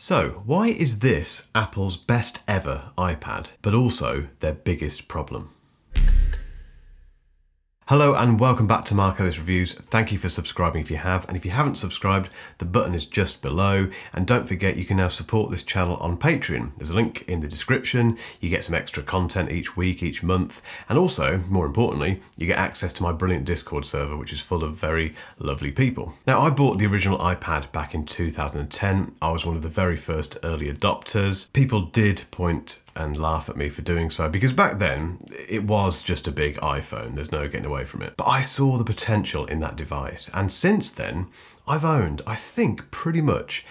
So, why is this Apple's best ever iPad, but also their biggest problem? Hello and welcome back to Mark Ellis Reviews. Thank you for subscribing if you have, and if you haven't subscribed, the button is just below. And don't forget, you can now support this channel on Patreon. There's a link in the description. You get some extra content each week, each month, and also, more importantly, you get access to my brilliant Discord server, which is full of very lovely people. Now, I bought the original iPad back in 2010. I was one of the very first early adopters. People did point and laugh at me for doing so because back then it was just a big iPhone, there's no getting away from it. But I saw the potential in that device, and since then, I've owned, I think, pretty much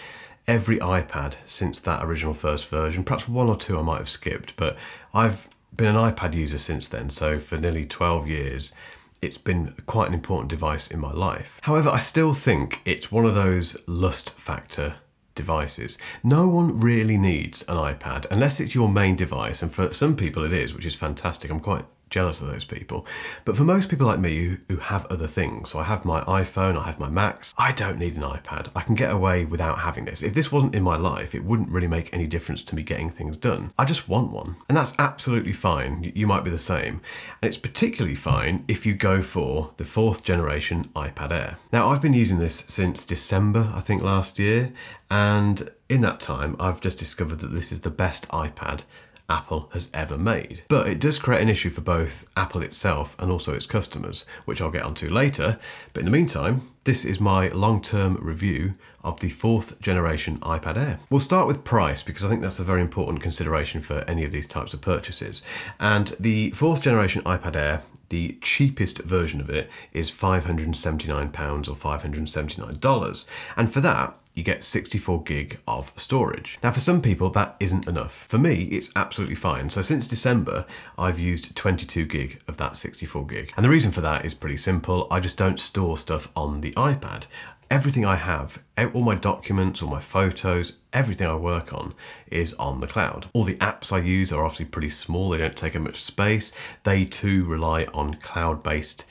every iPad since that original first version. Perhaps one or two I might have skipped, but I've been an iPad user since then, so for nearly 12 years it's been quite an important device in my life. However, I still think it's one of those lust factor devices. No one really needs an iPad unless it's your main device, and for some people it is, which is fantastic. I'm quite jealous of those people. But for most people like me who, who have other things, so I have my iPhone, I have my Macs, I don't need an iPad. I can get away without having this. If this wasn't in my life, it wouldn't really make any difference to me getting things done. I just want one. And that's absolutely fine. You might be the same. And it's particularly fine if you go for the fourth generation iPad Air. Now, I've been using this since December, I think last year, and in that time, I've just discovered that this is the best iPad Apple has ever made. But it does create an issue for both Apple itself and also its customers, which I'll get onto later. But in the meantime, this is my long-term review of the fourth generation iPad Air. We'll start with price because I think that's a very important consideration for any of these types of purchases. And the fourth generation iPad Air the cheapest version of it is £579 or $579. And for that, you get 64 gig of storage. Now for some people that isn't enough. For me it's absolutely fine. So since December I've used 22 gig of that 64 gig. And the reason for that is pretty simple. I just don't store stuff on the iPad. Everything I have, all my documents, all my photos, everything I work on is on the cloud. All the apps I use are obviously pretty small, they don't take up much space. They too rely on cloud-based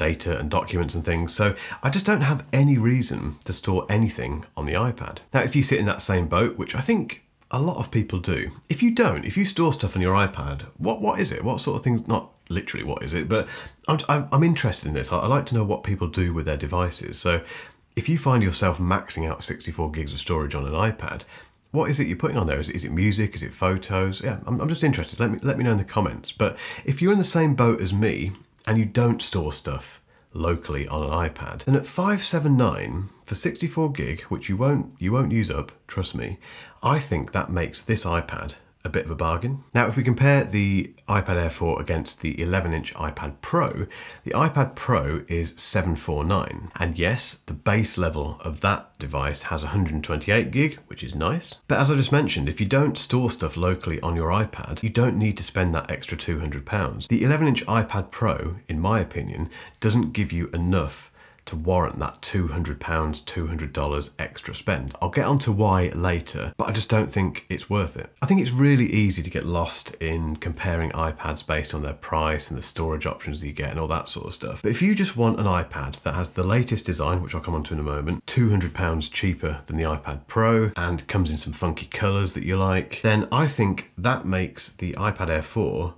data and documents and things, so I just don't have any reason to store anything on the iPad. Now, if you sit in that same boat, which I think a lot of people do, if you don't, if you store stuff on your iPad, what, what is it? What sort of things, not literally what is it, but I'm, I'm interested in this. I, like to know what people do with their devices. So if you find yourself maxing out 64 gigs of storage on an iPad, what is it you're putting on there? Is it, is it music? Is it photos? Yeah, I'm, I'm just interested. Let me, let me know in the comments. But if you're in the same boat as me and you don't store stuff locally on an iPad, And at 579 for 64 gig, which you won't you won't use up, trust me, I think that makes this iPad a bit of a bargain. Now, if we compare the iPad Air 4 against the 11-inch iPad Pro, the iPad Pro is 749. And yes, the base level of that device has 128 gig, which is nice. But as I just mentioned, if you don't store stuff locally on your iPad, you don't need to spend that extra 200 pounds. The 11-inch iPad Pro, in my opinion, doesn't give you enough to warrant that £200, $200 extra spend. I'll get onto why later, but I just don't think it's worth it. I think it's really easy to get lost in comparing iPads based on their price and the storage options you get and all that sort of stuff. But if you just want an iPad that has the latest design, which I'll come onto in a moment, £200 cheaper than the iPad Pro and comes in some funky colours that you like, then I think that makes the iPad Air 4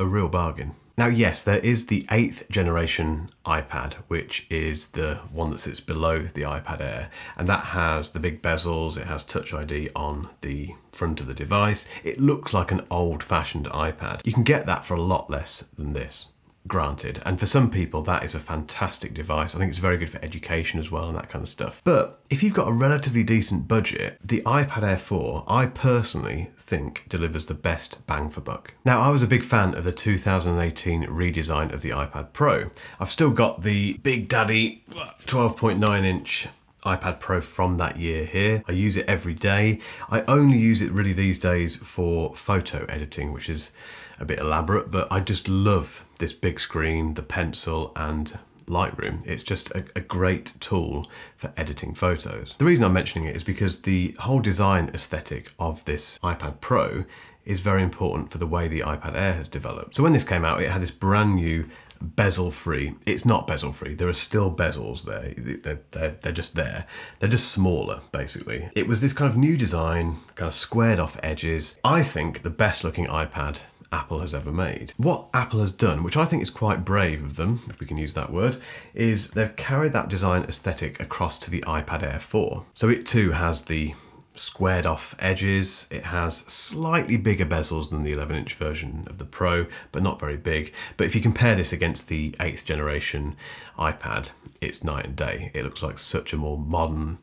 a real bargain. Now, yes, there is the eighth generation iPad, which is the one that sits below the iPad Air, and that has the big bezels, it has Touch ID on the front of the device. It looks like an old fashioned iPad. You can get that for a lot less than this granted. And for some people, that is a fantastic device. I think it's very good for education as well and that kind of stuff. But if you've got a relatively decent budget, the iPad Air 4, I personally think delivers the best bang for buck. Now, I was a big fan of the 2018 redesign of the iPad Pro. I've still got the Big Daddy 12.9 inch iPad Pro from that year here. I use it every day. I only use it really these days for photo editing, which is a bit elaborate, but I just love this big screen, the pencil and Lightroom. It's just a, a, great tool for editing photos. The reason I'm mentioning it is because the whole design aesthetic of this iPad Pro is very important for the way the iPad Air has developed. So when this came out, it had this brand new bezel free. It's not bezel free. There are still bezels there. They're, they're, they're just there. They're just smaller, basically. It was this kind of new design, kind of squared off edges. I think the best looking iPad Apple has ever made. What Apple has done, which I think is quite brave of them, if we can use that word, is they've carried that design aesthetic across to the iPad Air 4. So it too has the squared off edges. It has slightly bigger bezels than the 11 inch version of the Pro, but not very big. But if you compare this against the 8th generation iPad, it's night and day. It looks like such a more modern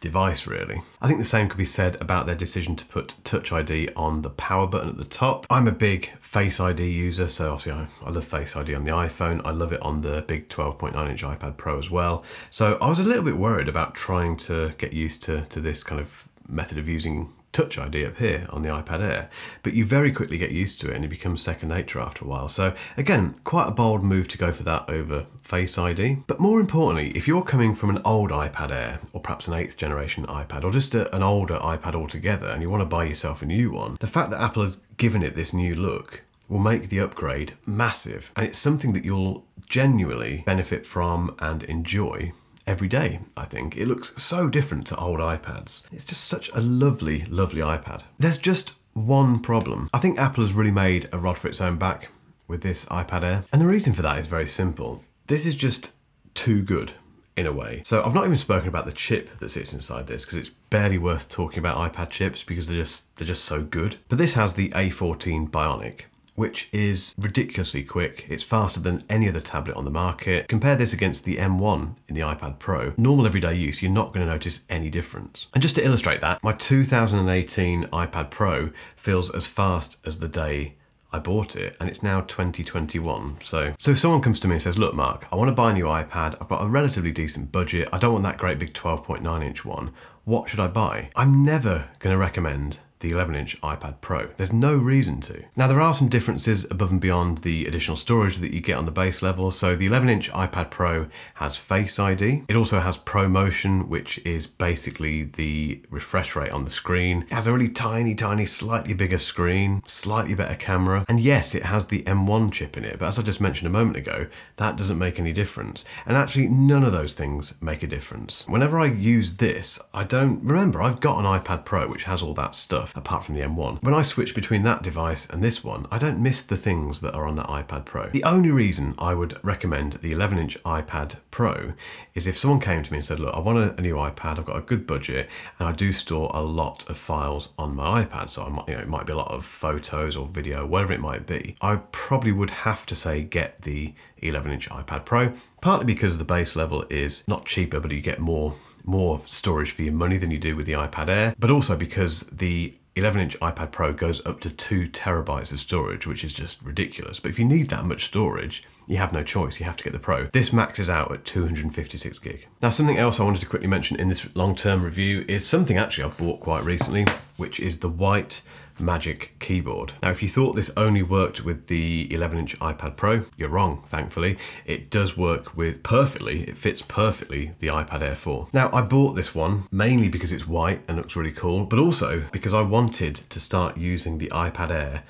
device really. I think the same could be said about their decision to put Touch ID on the power button at the top. I'm a big Face ID user, so obviously I, I love Face ID on the iPhone. I love it on the big 12.9 inch iPad Pro as well. So I was a little bit worried about trying to get used to, to this kind of method of using Touch ID up here on the iPad Air, but you very quickly get used to it and it becomes second nature after a while. So again, quite a bold move to go for that over Face ID. But more importantly, if you're coming from an old iPad Air or perhaps an eighth generation iPad or just a, an older iPad altogether and you want to buy yourself a new one, the fact that Apple has given it this new look will make the upgrade massive and it's something that you'll genuinely benefit from and enjoy every day, I think. It looks so different to old iPads. It's just such a lovely, lovely iPad. There's just one problem. I think Apple has really made a rod for its own back with this iPad Air. And the reason for that is very simple. This is just too good in a way. So I've not even spoken about the chip that sits inside this because it's barely worth talking about iPad chips because they're just they're just so good. But this has the A14 Bionic which is ridiculously quick. It's faster than any other tablet on the market. Compare this against the M1 in the iPad Pro. Normal everyday use, you're not going to notice any difference. And just to illustrate that, my 2018 iPad Pro feels as fast as the day I bought it and it's now 2021. So, so if someone comes to me and says, look, Mark, I want to buy a new iPad. I've got a relatively decent budget. I don't want that great big 12.9 inch one. What should I buy? I'm never going to recommend the 11 inch iPad Pro. There's no reason to. Now there are some differences above and beyond the additional storage that you get on the base level. So the 11 inch iPad Pro has Face ID. It also has ProMotion, which is basically the refresh rate on the screen. It has a really tiny, tiny, slightly bigger screen, slightly better camera. And yes, it has the M1 chip in it, but as I just mentioned a moment ago, that doesn't make any difference. And actually none of those things make a difference. Whenever I use this, I don't, remember I've got an iPad Pro which has all that stuff apart from the M1. When I switch between that device and this one, I don't miss the things that are on the iPad Pro. The only reason I would recommend the 11 inch iPad Pro is if someone came to me and said, look, I want a, new iPad, I've got a good budget, and I do store a lot of files on my iPad, so I might, you know, it might be a lot of photos or video, whatever it might be. I probably would have to say get the 11 inch iPad Pro, partly because the base level is not cheaper, but you get more more storage for your money than you do with the iPad Air, but also because the 11 inch iPad Pro goes up to two terabytes of storage, which is just ridiculous. But if you need that much storage, you have no choice, you have to get the Pro. This maxes out at 256 gig. Now something else I wanted to quickly mention in this long-term review is something actually I've bought quite recently, which is the white Magic Keyboard. Now, if you thought this only worked with the 11 inch iPad Pro, you're wrong, thankfully. It does work with perfectly, it fits perfectly the iPad Air 4. Now, I bought this one mainly because it's white and looks really cool, but also because I wanted to start using the iPad Air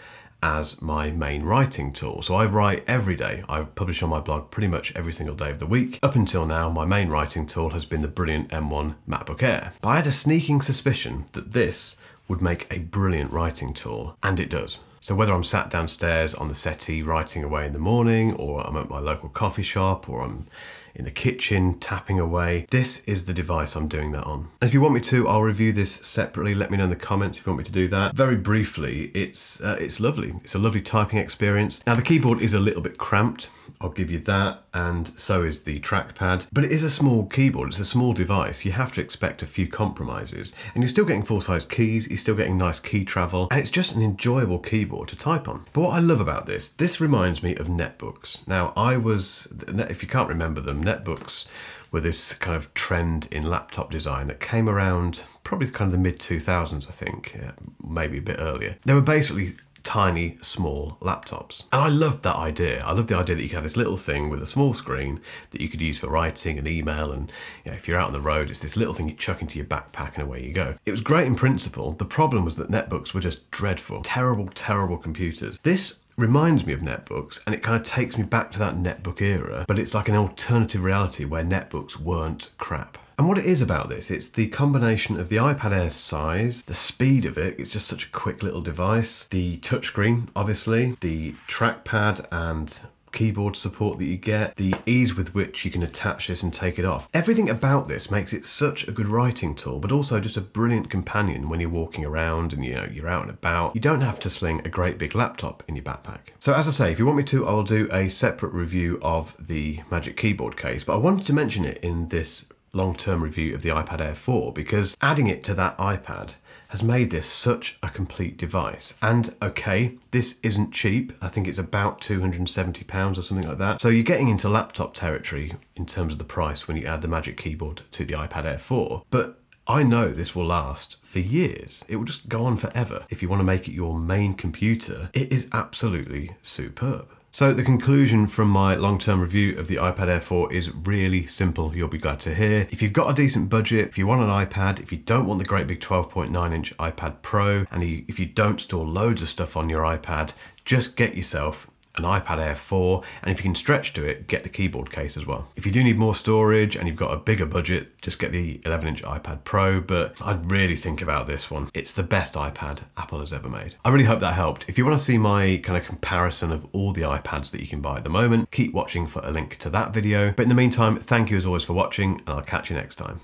as my main writing tool. So I write every day. I publish on my blog pretty much every single day of the week. Up until now, my main writing tool has been the brilliant M1 MacBook Air. But I had a sneaking suspicion that this would make a brilliant writing tool, and it does. So whether I'm sat downstairs on the settee writing away in the morning, or I'm at my local coffee shop, or I'm in the kitchen tapping away, this is the device I'm doing that on. And if you want me to, I'll review this separately. Let me know in the comments if you want me to do that. Very briefly, it's uh, it's lovely. It's a lovely typing experience. Now the keyboard is a little bit cramped. I'll give you that, and so is the trackpad. But it is a small keyboard, it's a small device. You have to expect a few compromises. And you're still getting full-size keys, you're still getting nice key travel, and it's just an enjoyable keyboard to type on. But what I love about this, this reminds me of netbooks. Now, I was, if you can't remember them, netbooks were this kind of trend in laptop design that came around probably kind of the mid 2000s, I think, yeah, maybe a bit earlier. They were basically tiny, small laptops. And I loved that idea. I loved the idea that you could have this little thing with a small screen that you could use for writing and email. And you know, if you're out on the road, it's this little thing you chuck into your backpack and away you go. It was great in principle. The problem was that netbooks were just dreadful. Terrible, terrible computers. This reminds me of netbooks and it kind of takes me back to that netbook era, but it's like an alternative reality where netbooks weren't crap. And what it is about this, it's the combination of the iPad Air's size, the speed of it, it's just such a quick little device, the touchscreen, obviously, the trackpad and keyboard support that you get, the ease with which you can attach this and take it off. Everything about this makes it such a good writing tool, but also just a brilliant companion when you're walking around and you know you're out and about. You don't have to sling a great big laptop in your backpack. So as I say, if you want me to, I'll do a separate review of the Magic Keyboard case, but I wanted to mention it in this long-term review of the iPad Air 4 because adding it to that iPad has made this such a complete device. And okay, this isn't cheap. I think it's about 270 pounds or something like that. So you're getting into laptop territory in terms of the price when you add the Magic Keyboard to the iPad Air 4. But I know this will last for years. It will just go on forever. If you want to make it your main computer, it is absolutely superb. So the conclusion from my long-term review of the iPad Air 4 is really simple, you'll be glad to hear. If you've got a decent budget, if you want an iPad, if you don't want the great big 12.9 inch iPad Pro, and if you don't store loads of stuff on your iPad, just get yourself an iPad Air 4, and if you can stretch to it, get the keyboard case as well. If you do need more storage and you've got a bigger budget, just get the 11 inch iPad Pro, but I'd really think about this one. It's the best iPad Apple has ever made. I really hope that helped. If you want to see my kind of comparison of all the iPads that you can buy at the moment, keep watching for a link to that video. But in the meantime, thank you as always for watching, and I'll catch you next time.